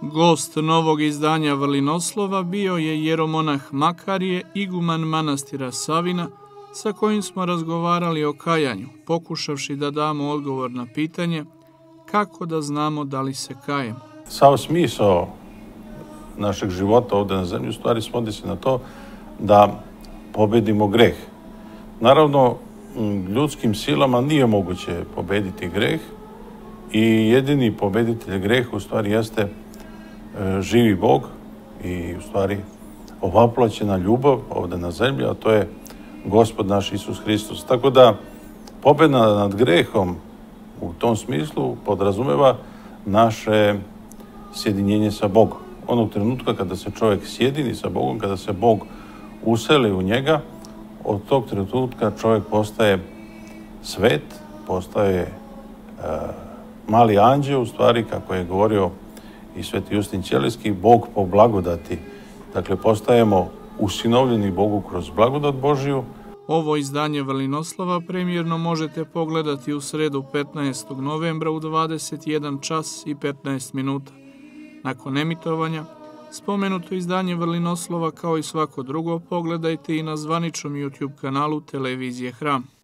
Gost novog izdanja Vrlinoslova bio je jeromonah Makarije, iguman manastira Savina, sa kojim smo razgovarali o kajanju, pokušavši da damo odgovor na pitanje kako da znamo da li se kajemo. Sav smisao našeg života ovde na zemlji u stvari svodi se na to da pobedimo greh. Naravno, ljudskim silama nije moguće pobediti greh i jedini pobeditelj greha u stvari jeste živi Bog i u stvari ovaplaćena ljubav ovde na zemlji, a to je Gospod naš Isus Hristos. Tako da pobeda nad grehom u tom smislu podrazumeva naše sjedinjenje sa Bogom. Onog trenutka kada se čovjek sjedini sa Bogom, kada se Bog useli u njega, od tog trenutka čovjek postaje svet, postaje e, mali anđeo, u stvari, kako je govorio i sveti Justin Ćelijski, Bog po blagodati. Dakle, postajemo usinovljeni Bogu kroz blagodat Božiju. Ovo izdanje Valinoslava premijerno možete pogledati u sredu 15. novembra u 21 čas i 15 minuta. Nakon emitovanja, spomenuto izdanje Vrlinoslova kao i svako drugo pogledajte i na zvaničnom YouTube kanalu Televizije Hram.